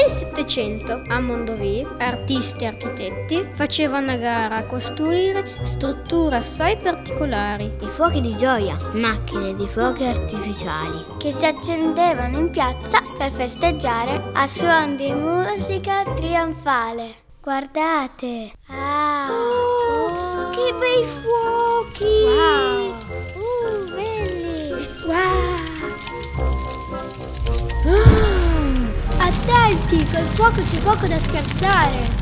Nel Settecento, a Mondovì, artisti e architetti facevano a gara a costruire strutture assai particolari. I fuochi di gioia, macchine di fuochi artificiali, che si accendevano in piazza per festeggiare a suon di musica trionfale. Guardate! Ah! Oh, che bei fuochi! Wow! Uh, belli! Wow! Attenti, col fuoco c'è poco da scherzare!